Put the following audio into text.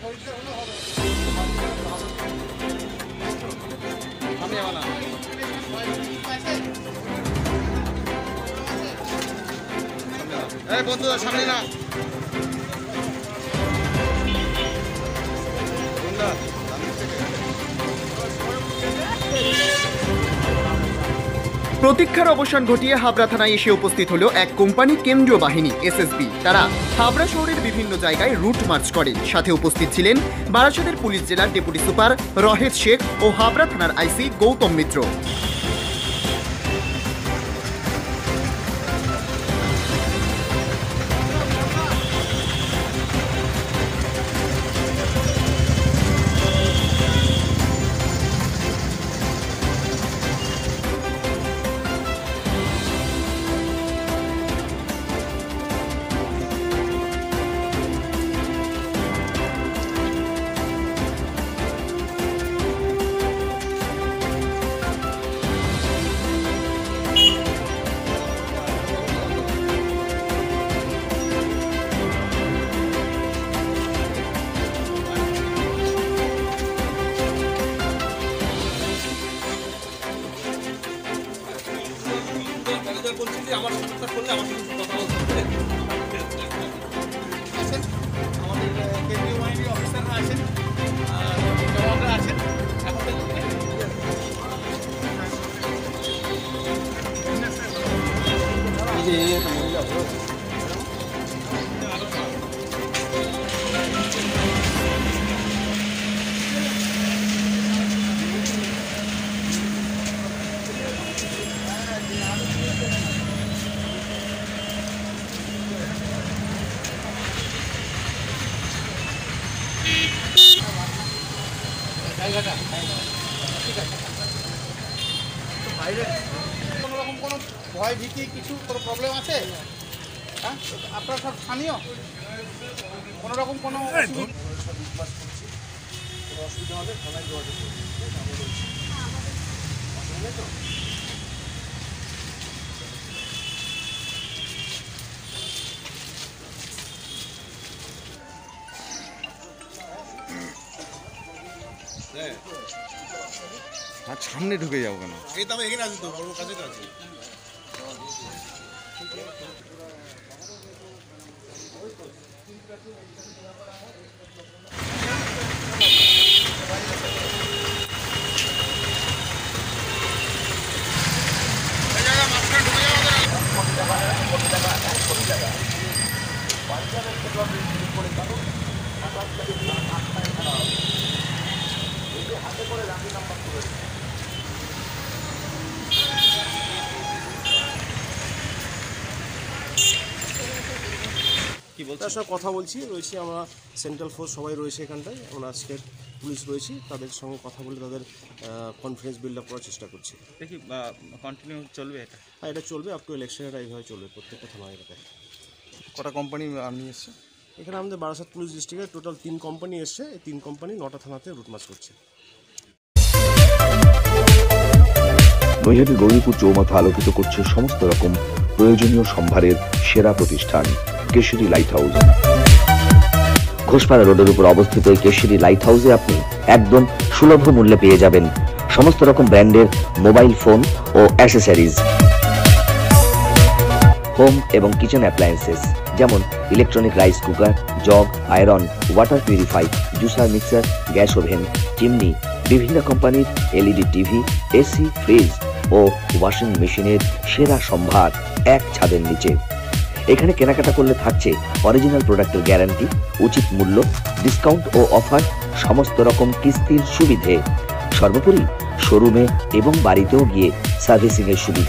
এই বন্ধুরা সামনে না প্রতীক্ষার অবসান ঘটিয়ে হাবড়া থানায় এসে উপস্থিত হলো এক কোম্পানি কেন্দ্রীয় বাহিনী এসএসবি তারা হাবড়া শহরের বিভিন্ন জায়গায় রুট মার্চ করে। সাথে উপস্থিত ছিলেন বারাসতের পুলিশ জেলার ডেপুটি সুপার রহেদ শেখ ও হাবড়া থানার আইসি গৌতম মিত্র। আমার সাথে করলে আমার সাথে কথা বলতে আছেন আমাদের কেন্দ্রীয় বাহিনীর অফিসাররা আছেন আছেন জায়গাটা ঠিক আছে তো বাইরে কোনো রকম কোনো ভয় ভীতি কিছু কোনো প্রবলেম আছে? হ্যাঁ? আপনারা সব স্থানীয়? কোনো রকম কোনো অসুবিধা- হবে হলে থানায় যোগাযোগ করুন। আর সামনে ঢুকে যাব কেন? এই এখানে আছি তো কাছে তো তার সঙ্গে কথা বলছি রয়েছি আমরা সেন্ট্রাল ফোর্স সবাই রয়েছে এখানটায় আমরা স্টেট পুলিশ রয়েছি তাদের সঙ্গে কথা বলে তাদের কনফিডেন্স বিল্ড আপ করার চেষ্টা করছি। দেখি কন্টিনিউ চলবে এটা? আর এটা চলবে আপ টু ইলেকশনের এইভাবে চলবে প্রত্যেকটা থানা এলাকায় কটা কোম্পানি আর্মি এসছে? এখানে আমাদের বারাসাত পুলিশ ডিস্ট্রিক্টে টোটাল তিন কোম্পানি এসছে এই তিন কোম্পানি নটা থানাতে রুট মার্চ করছে। নৈহাটি গৌরীপুর চৌমাথা আলোকিত করছে সমস্ত রকম প্রয়োজনীয় সম্ভারের সেরা প্রতিষ্ঠান। কেশরী লাইট হাউস ঘোষপাড়া রোডের উপর অবস্থিত এই কেশরী লাইট হাউসে আপনি একদম সুলভ মূল্যে পেয়ে যাবেন সমস্ত রকম ব্র্যান্ডের মোবাইল ফোন ও অ্যাসেসরিজ হোম এবং কিচেন অ্যাপ্লায়েন্সেস যেমন electronic rice cooker jug iron water purify juicer mixer gas oven chimney বিভিন্ন কোম্পানির এলইডি টিভি এসি ফ্রিজ ও ওয়াশিং মেশিনের সেরা সম্ভার এক ছাদের নিচে। এখানে কেনাকাটা করলে থাকছে অরিজিনাল প্রোডাক্টের গ্যারান্টি উচিত মূল্য ডিসকাউন্ট ও অফার সমস্ত রকম কিস্তির সুবিধে। সর্বোপরি শোরুমে এবং বাড়িতেও গিয়ে সার্ভিসিংয়ের সুবিধে।